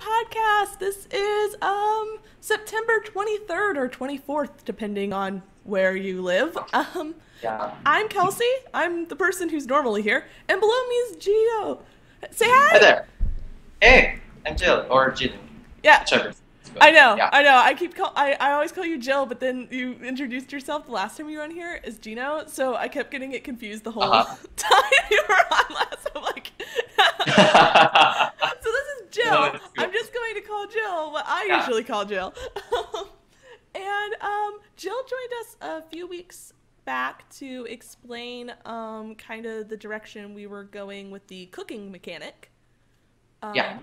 podcast. This is um September 23rd or 24th, depending on where you live. Um, Yeah. I'm Kelsey. I'm the person who's normally here, and below me is Gio. Say hi. Hi there. Hey, I'm Jill or Jin, Yeah, whichever. I know. Yeah. I know. I keep call. I, I always call you Jill, but then you introduced yourself the last time you were on here as Gino, so I kept getting it confused the whole Uh-huh. time you were on last. I'm like. So this is Jill. No, it's good. I'm just going to call Jill what I Yeah. usually call Jill. and um, Jill joined us a few weeks back to explain um, kind of the direction we were going with the cooking mechanic. Um, Yeah.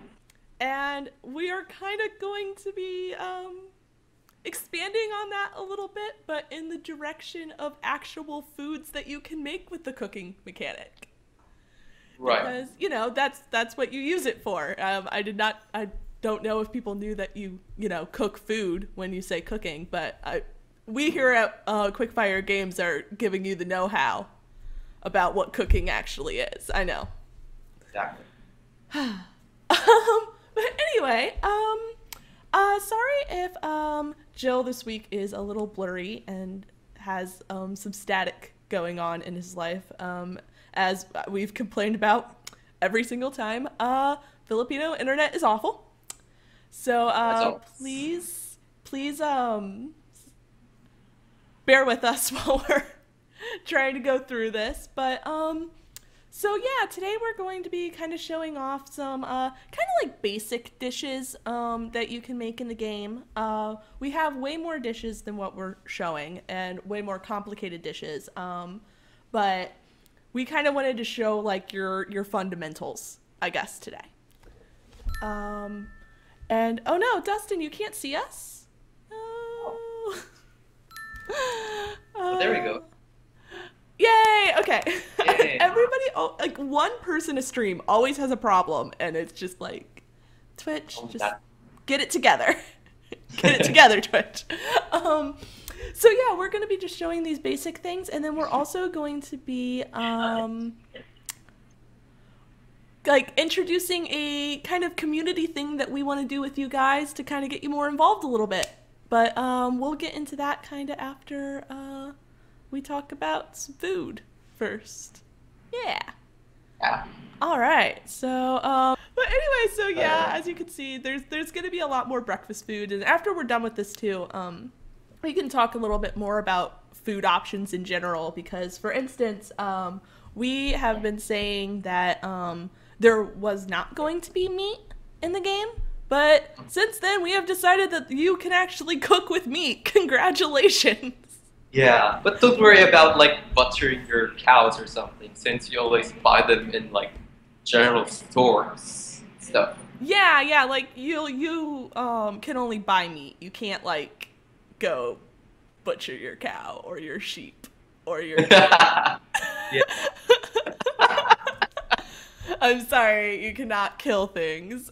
And we are kind of going to be um, expanding on that a little bit, but in the direction of actual foods that you can make with the cooking mechanic right. because you know that's that's what you use it for. Um, I did not. I don't know if people knew that you you know cook food when you say cooking, but I, we here at uh, Quickfire Games are giving you the know-how about what cooking actually is. I know. Exactly. Um, but anyway, um, uh, sorry if um Jill this week is a little blurry and has um some static going on in his life. Um, as we've complained about every single time. Uh, Filipino internet is awful. So uh, please, please um, bear with us while we're trying to go through this. But um, so yeah, today we're going to be kind of showing off some uh, kind of like basic dishes um, that you can make in the game. Uh, we have way more dishes than what we're showing, and way more complicated dishes. Um, but we kind of wanted to show like your your fundamentals, I guess today. Um, and oh no, Dustin, you can't see us. Oh. Well, there we go. Yay! Okay. Yay. Everybody, oh, like one person a stream always has a problem, and it's just like Twitch, Oh, just that- get it together. get it together, Twitch. Um, so yeah, we're gonna be just showing these basic things, and then we're also going to be um, like introducing a kind of community thing that we want to do with you guys to kind of get you more involved a little bit. But um, we'll get into that kind of after uh, we talk about some food first. Yeah. Yeah. All right. So, um, but anyway, so yeah, Uh. as you can see, there's there's gonna be a lot more breakfast food, and after we're done with this too, um, we can talk a little bit more about food options in general. Because, for instance, um, we have been saying that um, there was not going to be meat in the game. But since then, we have decided that you can actually cook with meat. Congratulations! Yeah, but don't worry about like butchering your cows or something, since you always buy them in like general stores stuff. Yeah, yeah, like you you um can only buy meat. You can't like go butcher your cow or your sheep or your yeah. I'm sorry, you cannot kill things.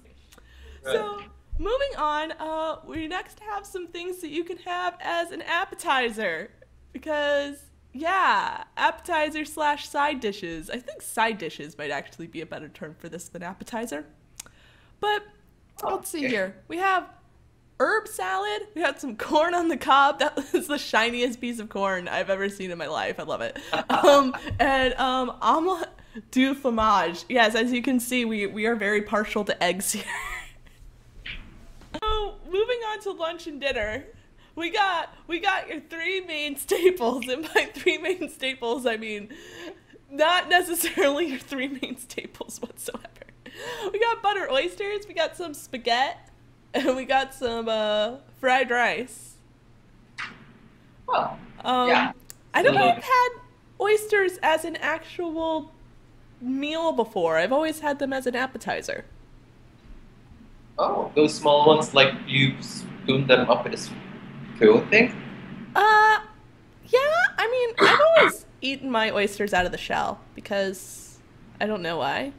So, moving on, uh we next have some things that you can have as an appetizer because yeah, appetizer slash side dishes. I think side dishes might actually be a better term for this than appetizer. But let's see here. We have herb salad. We had some corn on the cob. That was the shiniest piece of corn I've ever seen in my life. I love it. Um, and um, omelette du fromage. Yes, as you can see, we, we are very partial to eggs here. so, moving on to lunch and dinner. We got we got your three main staples, and by three main staples I mean not necessarily your three main staples whatsoever. We got butter oysters, we got some spaghetti, and we got some uh, fried rice. Well, Um, Yeah. I don't know if. I've had oysters as an actual meal before. I've always had them as an appetizer. oh, those small ones, like you spoon them up in a spoon thing. Uh, yeah. I mean, I've always eaten my oysters out of the shell because I don't know why.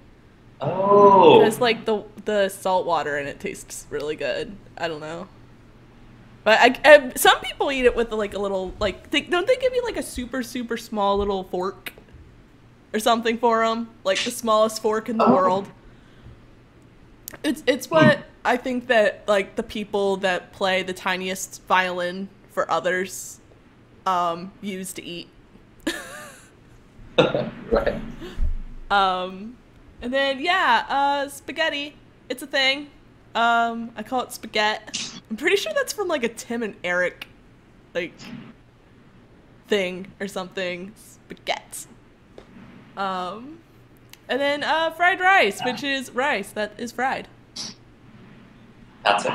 Oh. Because like the the salt water in it tastes really good. I don't know. But I, I some people eat it with like a little like they, don't they give you like a super super small little fork or something for them like the smallest fork in the Oh. world. It's it's what I think that like the people that play the tiniest violin for others um, use to eat. right. Um, and then yeah, uh, spaghetti. It's a thing. Um, I call it spaghetti. I'm pretty sure that's from like a Tim and Eric, like, thing or something. Spaghetti. Um, and then uh, fried rice, which is rice that is fried. That's it.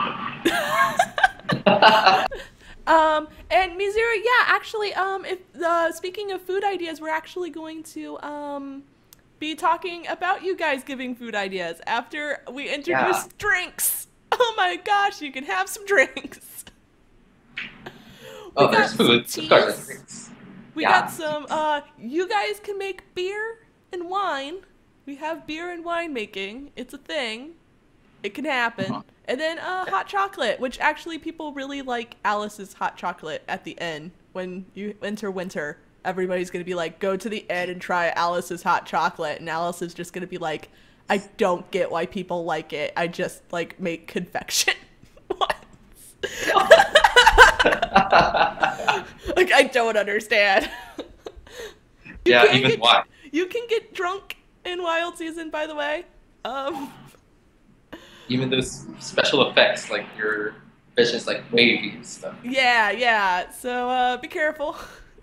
Um, and Mizuru, yeah, actually, um, if uh, speaking of food ideas, we're actually going to um be talking about you guys giving food ideas after we introduce Yeah. drinks. Oh my gosh, you can have some drinks. oh, there's food. Of course, there's teas. We Yeah. got some. Uh, you guys can make beer and wine. We have beer and wine making. It's a thing. It can happen. Uh-huh. And then uh, hot chocolate, which actually people really like Alice's hot chocolate at the end when you enter winter. Everybody's gonna be like, go to the end and try Alice's hot chocolate, and Alice is just gonna be like, I don't get why people like it. I just like make confection. once." like I don't understand. You yeah, can even get- why? You can get drunk in Wild Season, by the way. Um, Even those special effects, like your vision's like wavy and stuff. yeah, yeah. So uh, be careful,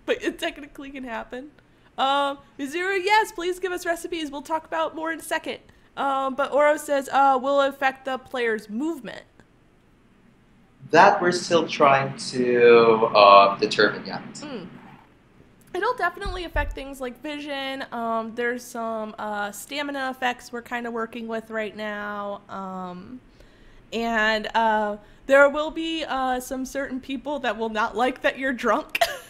but it technically can happen. Um, Mizuru, yes, please give us recipes. We'll talk about more in a second. Um, but Oro says, uh, will affect the player's movement. That we're still trying to uh, determine yet. Mm. It'll definitely affect things like vision. Um, there's some uh, stamina effects we're kind of working with right now. Um, and uh, there will be uh, some certain people that will not like that you're drunk,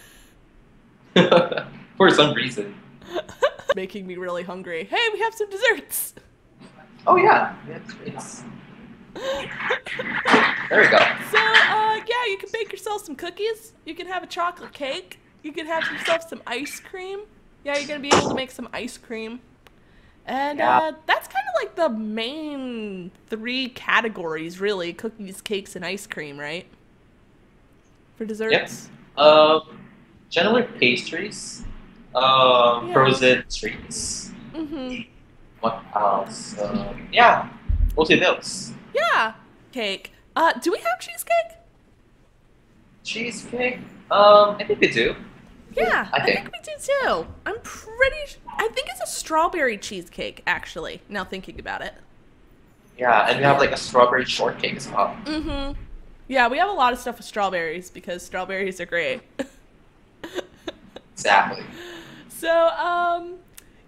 For some reason. making me really hungry. Hey, we have some desserts. Oh yeah, yeah it's, There we go. So, uh, yeah, you can bake yourself some cookies. You can have a chocolate cake. You can have yourself some ice cream. Yeah, you're gonna be able to make some ice cream. And Yeah. uh, that's kind of like the main three categories, really: cookies, cakes, and ice cream, right? For desserts. Um, generally pastries, um, Yeah. frozen treats. Mm-hmm. What else? Um, yeah, mostly those. Yeah. Cake. Uh, do we have cheesecake? Cheesecake. Um, I think we do. Yeah, I I think. think we do too. I'm pretty. I think it's a strawberry cheesecake, actually. Now thinking about it. Yeah, and we have like a strawberry shortcake as well. Mm-hmm. Yeah, we have a lot of stuff with strawberries because strawberries are great. Exactly. so, um,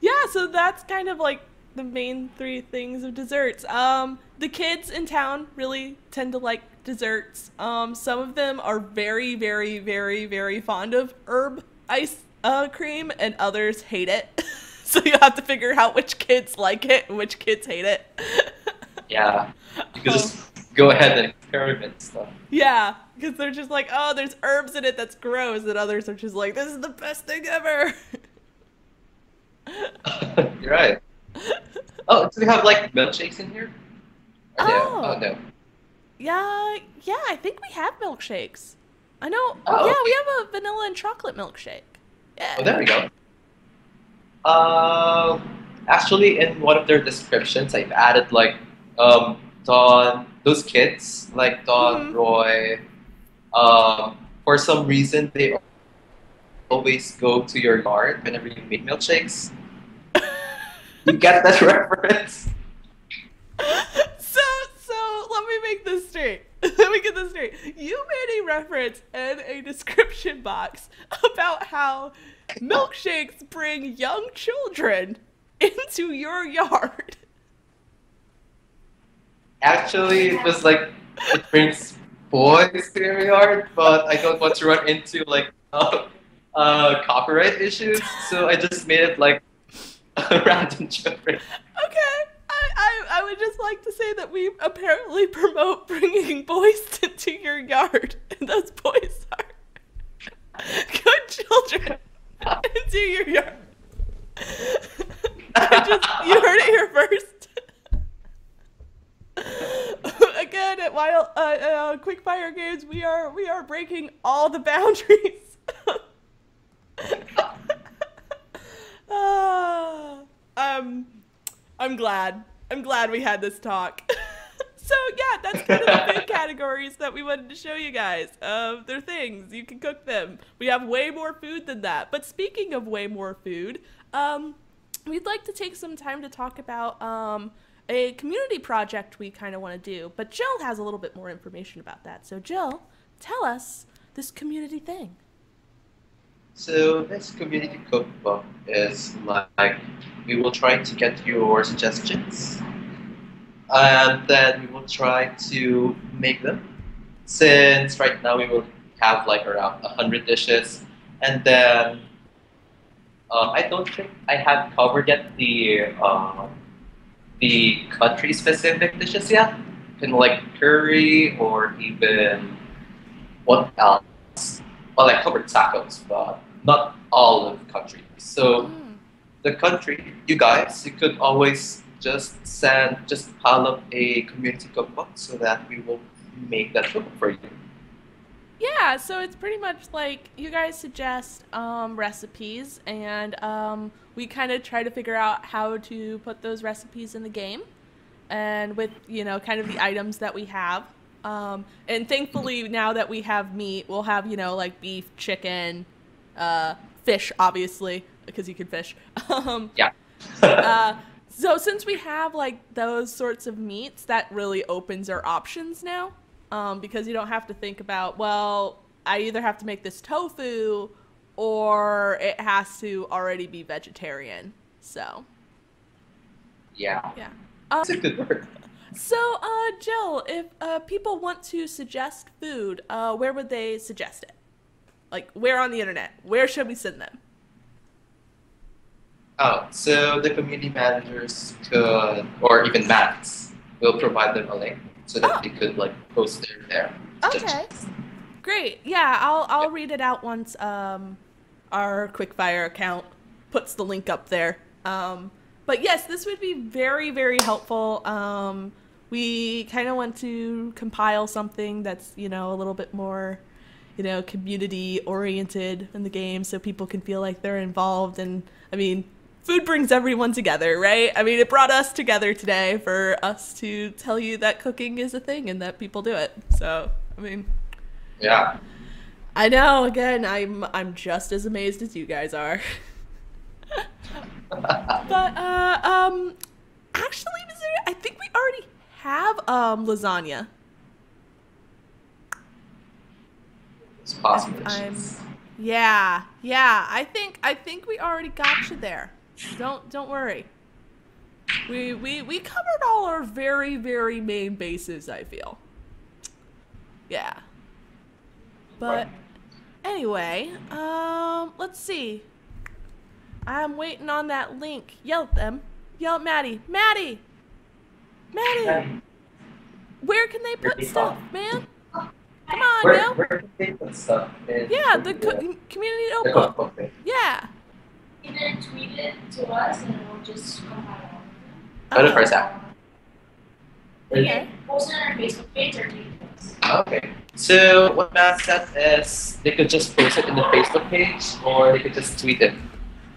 yeah, so that's kind of like the main three things of desserts. Um, the kids in town really tend to like desserts. Um, some of them are very, very, very, very fond of herb ice uh, cream, and others hate it. so you have to figure out which kids like it and which kids hate it. Yeah, you can just go ahead and experiment stuff. Yeah, because they're just like, oh, there's herbs in it that's gross, and others are just like, this is the best thing ever. You're right. Oh, do we have like milkshakes in here? Or no? Oh. Oh no. yeah, yeah, I think we have milkshakes. I know. Oh, yeah, okay. we have a vanilla and chocolate milkshake. Yeah. Oh, there we go. Um, actually, in one of their descriptions, I've added like um Don, those kids like Don, Mhm. Roy. Um, for some reason, they always go to your yard whenever you make milkshakes. You get that reference? so, so let me make this straight. let me get this straight. You made a reference in a description box about how milkshakes bring young children into your yard. Actually, it was like it brings boys to your yard, but I don't want to run into like uh, uh, copyright issues, so I just made it like random children. Okay. I, I, I would just like to say that we apparently promote bringing boys into your yard, and those boys are good children into your yard. I just, you heard it here first. Again, at Wild uh, uh, Quickfire Games, we are we are breaking all the boundaries. Uh, um, I'm glad. I'm glad we had this talk. so yeah, that's kind of the big categories that we wanted to show you guys. Uh, they're things you can cook them. We have way more food than that. But speaking of way more food, um, we'd like to take some time to talk about um, a community project we kind of want to do. But Jill has a little bit more information about that. So Jill, tell us this community thing. So this community cookbook is like we will try to get your suggestions, and then we will try to make them. Since right now we will have like around hundred dishes, and then uh, I don't think I have covered yet the uh, the country specific dishes yet. In like curry or even what else? Well, I covered tacos, but not all of the country. So Mm. the country, you guys, you could always just send, just pile up a community cookbook so that we will make that cookbook for you. Yeah, so it's pretty much like you guys suggest um, recipes, and um, we kind of try to figure out how to put those recipes in the game, and with you know kind of the items that we have. Um, and thankfully, now that we have meat, we'll have you know like beef, chicken, uh, fish, obviously because you can fish. um, Yeah. uh, so since we have like those sorts of meats, that really opens our options now. Um, because you don't have to think about, well, I either have to make this tofu or it has to already be vegetarian. So, yeah. yeah. Um, It's a good word. So, uh, Jill, if uh, people want to suggest food, uh, where would they suggest it? Like, where on the internet? Where should we send them? Oh, so the community managers could, or even Max, will provide them a link so that Oh. they could like post their there. Okay. Great. Yeah, I'll I'll read it out once um our Quickfire account puts the link up there. Um but yes, this would be very very helpful. Um we kind of want to compile something that's, you know, a little bit more you know, community oriented in the game so people can feel like they're involved and I mean, food brings everyone together, right? I mean, it brought us together today for us to tell you that cooking is a thing and that people do it. So, I mean, Yeah. I know. Again, I'm I'm just as amazed as you guys are. but uh, um, actually, Missouri, I think we already have um lasagna. It's possible. I'm- Yeah, yeah. I think I think we already got you there. Don't don't worry. We we we covered all our very very main bases. I feel. Yeah. But anyway, um, let's see. I'm waiting on that link. Yell at them. Yell at Maddie. Maddie. Maddie. Where can they put stuff, man? Come on, Where, now. where can they put stuff in Yeah, the co- community the notebook. cookbook thing? Yeah. Either tweet it to us and we'll just compile Go to first app. it. You can post it on our Facebook page or tweet us. Okay. So what Matt said is they could just post it in the Facebook page or they could just tweet it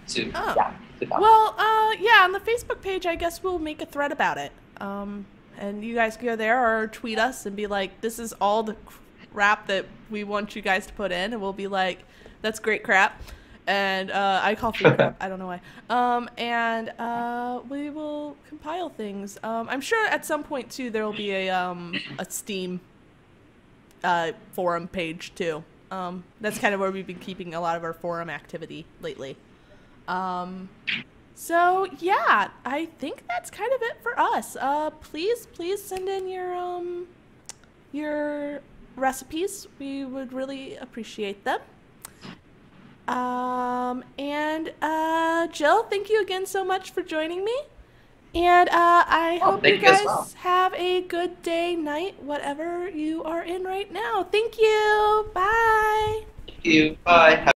to Oh. yeah. To. Well, uh, yeah, on the Facebook page, I guess we'll make a thread about it. Um, and you guys can go there or tweet us and be like, this is all the crap that we want you guys to put in. And we'll be like, that's great crap. And uh, I call food crap. I don't know why. Um, and uh, we will compile things. Um, I'm sure at some point, too, there will be a, um, a Steam uh, forum page, too. Um, that's kind of where we've been keeping a lot of our forum activity lately. Um, so yeah, I think that's kind of it for us. Uh, please, please send in your um, your recipes. We would really appreciate them. Um, and uh, Jill, thank you again so much for joining me. And uh, I Oh, hope you thank you guys well. have a good day, night, whatever you are in right now. Thank you. Bye. Thank you. Bye. Have